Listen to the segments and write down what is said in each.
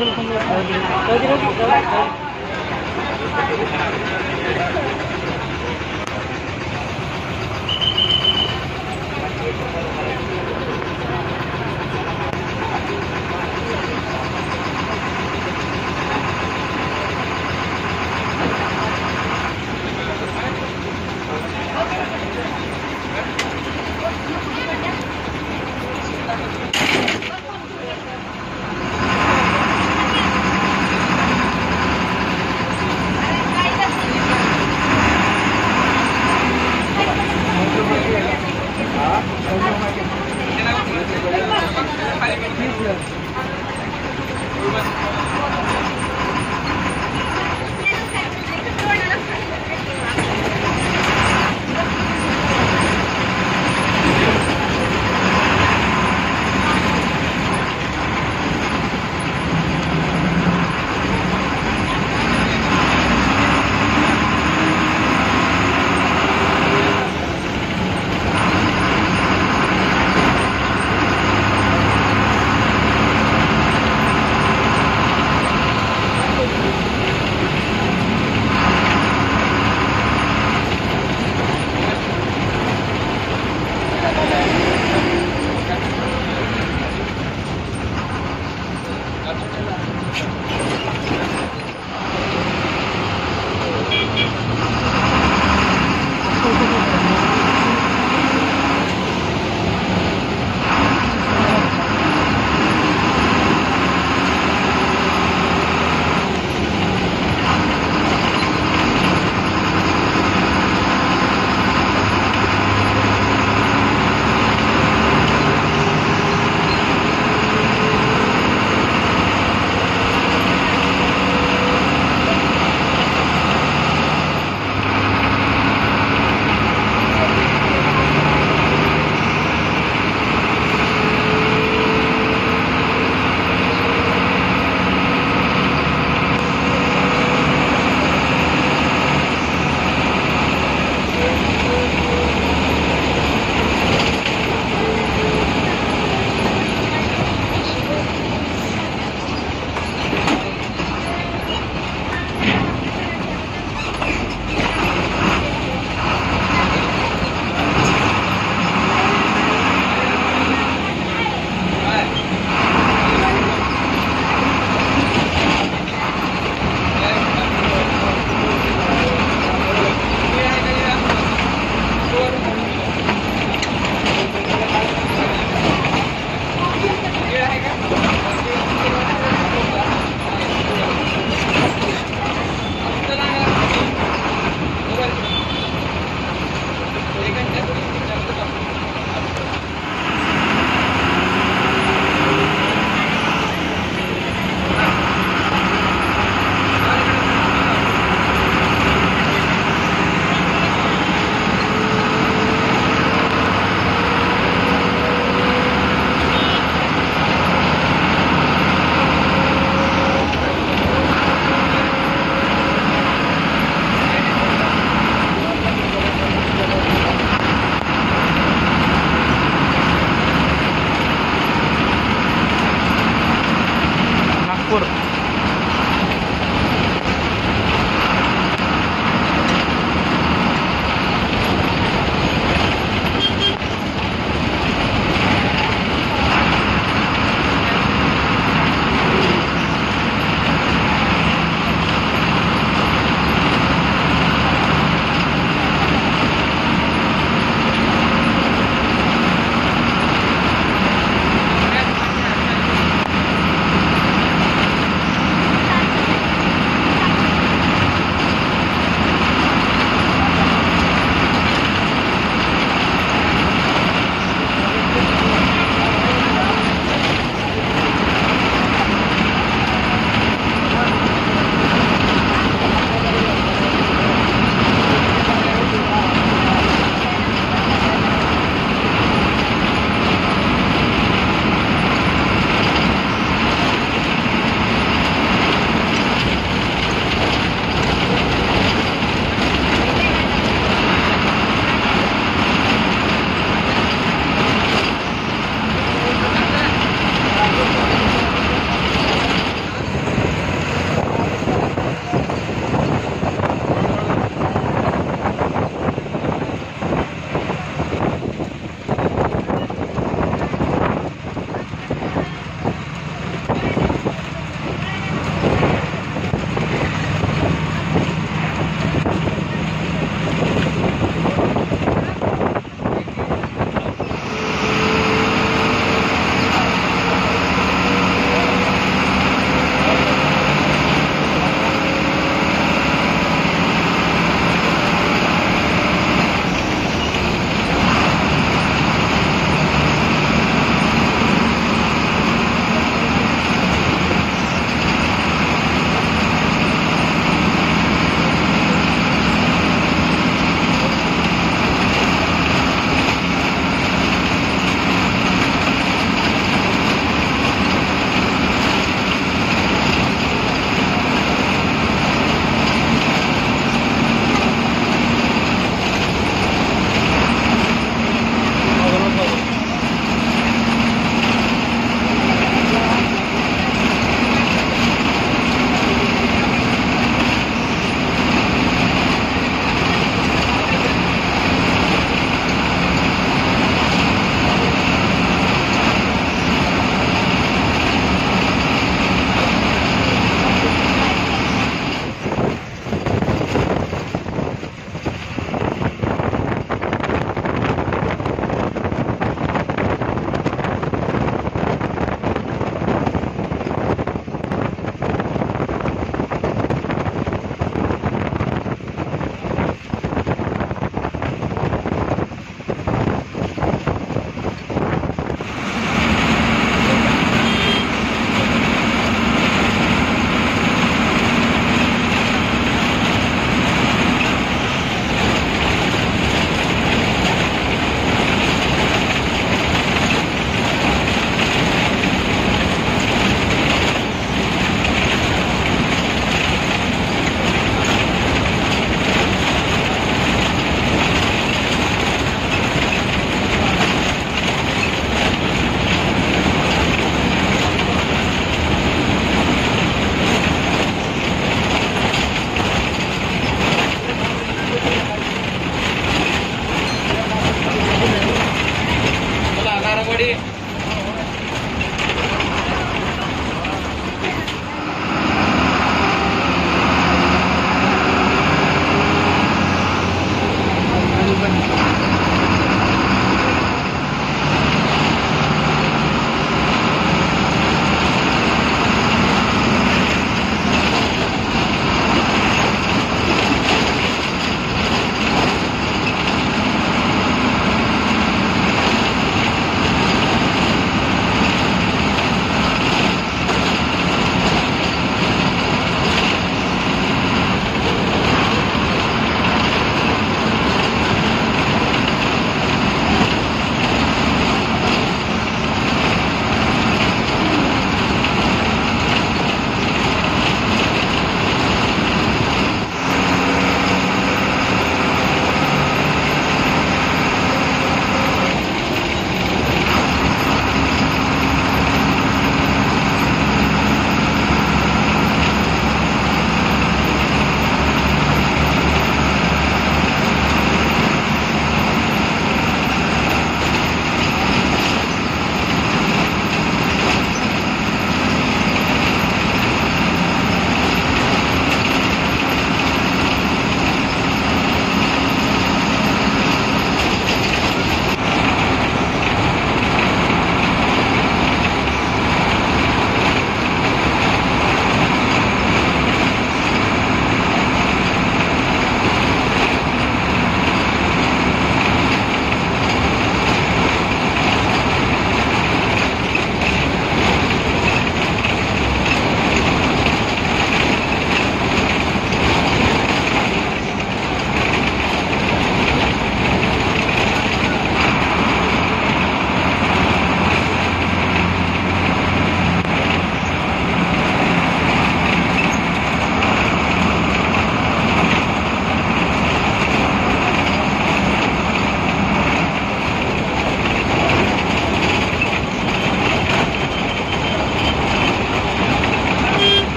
어디로 건너요? 어디로 건너요?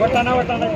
वटाना वटाना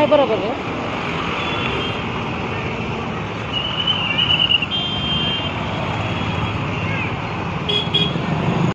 नाही बरोबर आहे